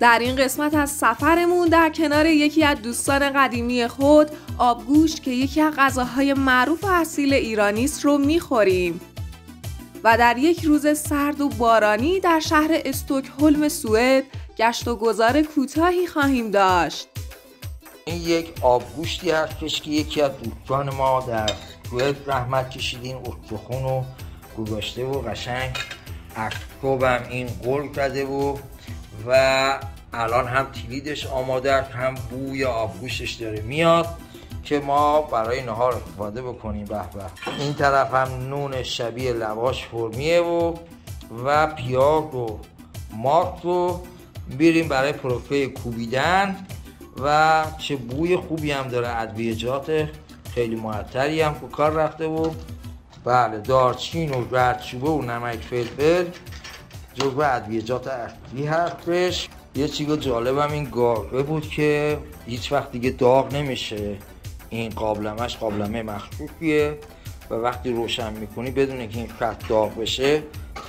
در این قسمت از سفرمون در کنار یکی از دوستان قدیمی خود آبگوشت که یکی از غذاهای معروف و اصیل ایرانی است رو می‌خوریم. و در یک روز سرد و بارانی در شهر استکهلم سوئد گشت و گذار کوتاهی خواهیم داشت. این یک آبگوشتی هستش که یکی از دوستان ما در سوئد رحمت کشیدین استخون و گذاشته و قشنگ. اکتوبم این گل کرده و و الان هم تیلیدش آماده هم بوی آبگوشتش داره میاد که ما برای نهار استفاده بکنیم. به به. این طرف هم نون شبیه لواش فرمیه و و پیاز و ماست و بیریم برای پروفه کوبیدن و چه بوی خوبی هم داره ادویجات خیلی معطری هم که کار رفته و بله دارچین و گردچوبه و نمک فلفل. جزو ادویجات اصلی هستش یه چیز جالبم این گاهه بود که هیچ وقت دیگه داغ نمیشه. این قابلمش قابلمه مخصوصیه و وقتی روشن می‌کنی بدون که این خط داغ بشه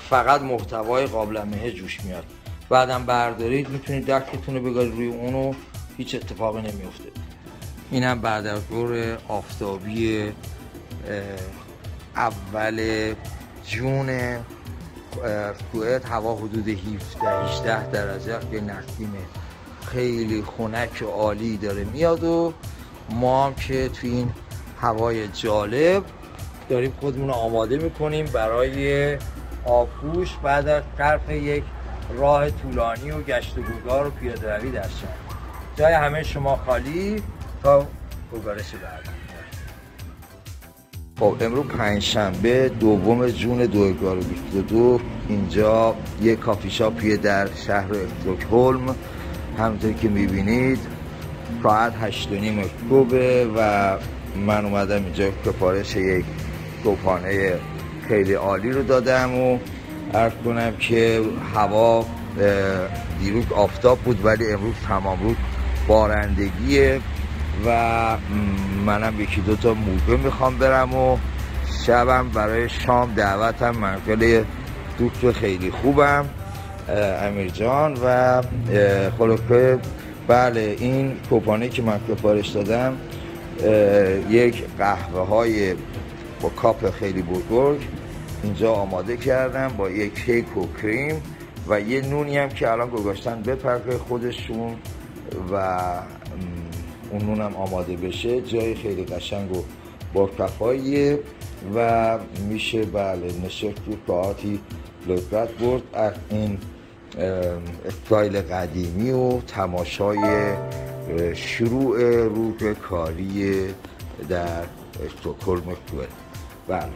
فقط محتوای قابلمه جوش میاد. بعدم بردارید می‌تونید دستتون رو بگارید روی اونو هیچ اتفاقی نمیفته این هم بعد از دور آفتابی اول جون سوئد هوا حدود 17 18 درجه که نسیم خیلی خنک و عالی داره. میاد و ما هم که تو این هوای جالب داریم خودمون رو آماده می‌کنیم برای آفوش بعد از طرف یک راه طولانی و گشت و گذار و پیاده روی در شهر. جای همه شما خالی تا گزارش بعد. خب امروز پنجشنبه دوم جون 2022 اینجا یه کافی شاپیه در شهر استکهلم. همونطور که می‌بینید ساعت هشت و نیم و من اومدم اینجا سفارش یک صبحانه خیلی عالی رو دادم و عرض کنم که هوا دیروز آفتاب بود ولی امروز تمام روز بارندگیه. و منم یکی دوتا موزه می‌خوام برم و شبم برای شام دعوتم منقل دوست خیلی خوبم امیر جان و خلاصه بله این کوپانه که من سفارش دادم یک قهوه های با کاپ خیلی بزرگ اینجا آماده کردم با یک کیک و کریم و یه نونی هم که الان گذاشتن بپرقه خودشون و اون نونم آماده بشه جای خیلی قشنگ و با کفاییه و میشه بله نشست رو ساعتی لذت برد. از این استایل قدیمی و تماشای شروع روز کاری در استوکلم سوئد بله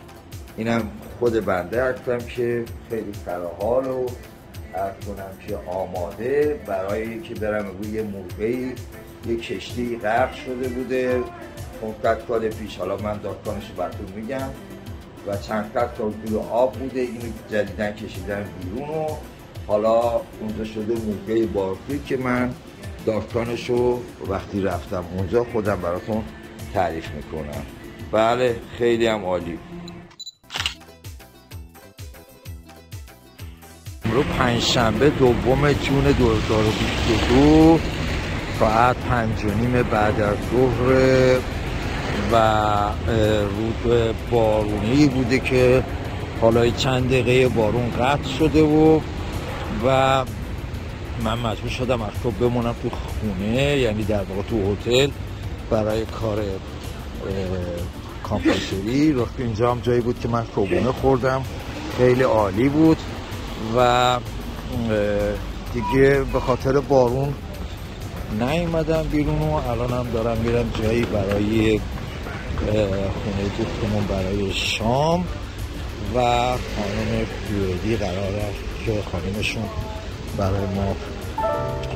اینم خود بنده هستم که خیلی سرحال و ارز کنم که آماده برای که برم روی موقعی یه کشتی غرق شده بوده. چند سال پیش حالا من داستانش براتون میگم. و چند سال توی آب بوده اینو جدیدن کشیدن بیرون و حالا اونجا شده موقع بارفی که من داستانش رو وقتی رفتم اونجا خودم براتون تعریف می‌کنم. بله خیلی هم عالی. امروز پنجشنبه دوم جون 2022 ساعت پنج و نیم بعد از ظهر و رود بارونی بوده که حالا چند دقیقه بارون قطع شده و و من مجبور شدم از تو بمونم تو خونه یعنی در واقع تو هتل برای کار کامپاسری رفت اینجا هم جایی بود که من صبحونه خوردم. خیلی عالی بود و دیگه به خاطر بارون نیومدم بیرون و الان هم دارم میرم جایی برای خونه دوستمون برای شام و خانم فیودی قرار است که خانمشون برای ما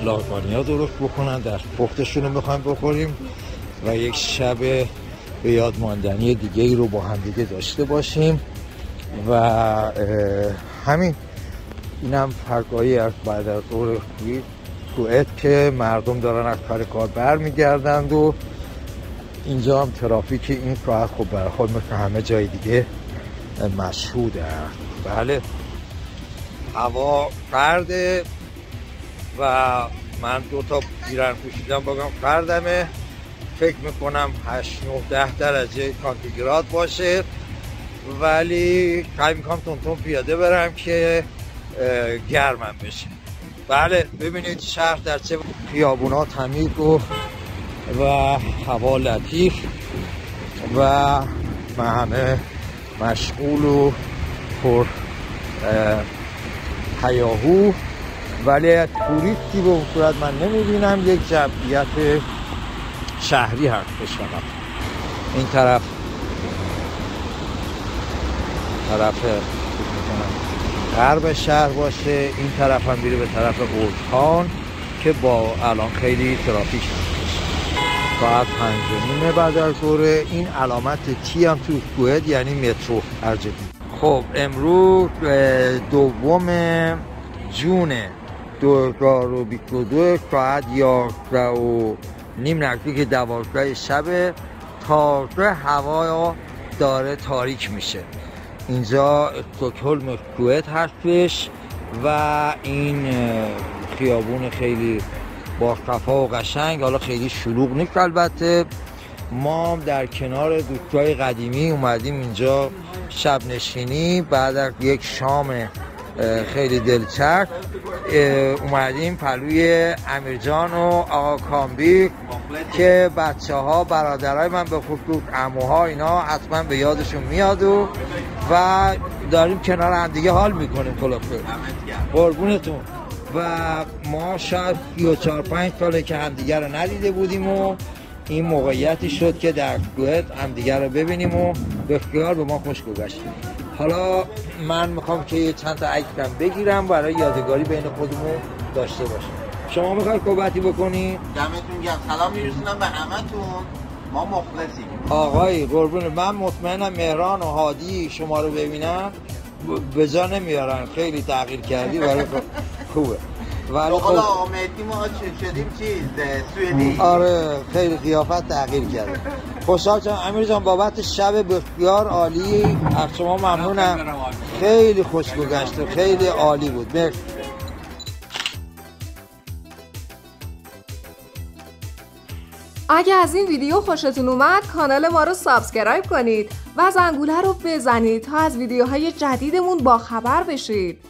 لاگانیا درست بکنن. در پختشون رو می‌خوایم بخوریم و یک شب به یاد ماندنی دیگه ای رو با هم دیگه داشته باشیم و همین. اینم فرقایی از بعد از دور سوئد که مردم دارن از کار کار برمیگردند و اینجا هم ترافیک این ساعت خب برخورد مثل همه جای دیگه مشهوده. بله. هوا فرده و من دو تا پیرن پوشیدم بگم فردمه. فکر می‌کنم 8 9 10 درجه کانتیگراد باشه. ولی سعی می‌کنم تون پیاده برم که گرمم بشه. بله ببینید شهر در چه خیابونا تمیز و و هوا لطیف و همه مشغول و پر هیاهو. ولی توریستی به صورت من نمی‌بینم یک جمعیت شهری هست فقط این طرف طرف غرب شهر باشه این طرف هم میره به طرف اولخان که با الان خیلی ترافیک هست ساعت پنج نیمه بعد از این علامت تی هم تو کوهد یعنی مترو ارجبی خب امروز دوم جون دو و دو ساعت یازده و نیم نزدیک دوازده شب تازه هوا داره تاریک میشه. اینجا استکهلم کویت هستش و این خیابون خیلی با صفا و قشنگ حالا خیلی شلوغ نیست البته. ما در کنار دوستای قدیمی اومدیم اینجا شب نشینی بعد از یک شام خیلی دلچرک اومدیم پلوی امیرجان و آقا کامبی که بچه ها برادرای من به خصوص اموها اینا حتما به یادشون میاد و و داریم کنار هم دیگه حال می‌کنیم. کلافه قربونتون. و ما شاید 34 5 ساله که همدیگه رو ندیده بودیم و این موقعیتی شد که در دوت همدیگه رو ببینیم و به به ما خوش گذشت. حالا من می‌خوام که چند تا عکسم بگیرم برای یادگاری بین خودمون داشته باشیم. شما می‌خوای صحبتی بکنی؟ دمتون گرم. سلام میرسونم به همتون. ما مخلصیم. آقای قربون من مطمئنم مهران و هادی شما رو ببینن. به جا نمیارن. خیلی تغییر کردی برای خوبه. ولی خب. آقا مهدی ما شدیم چیز سوئدی. آره خیلی قیافت تغییر کرده. خوشحال شدم. امیر جان بابت شب بسیار عالی. از شما ممنونم. خیلی خوش گذشته خیلی عالی بود. مرسی. اگه از این ویدیو خوشتون اومد کانال ما رو سابسکرایب کنید و زنگوله رو بزنید تا از ویدیوهای جدیدمون با خبر بشید.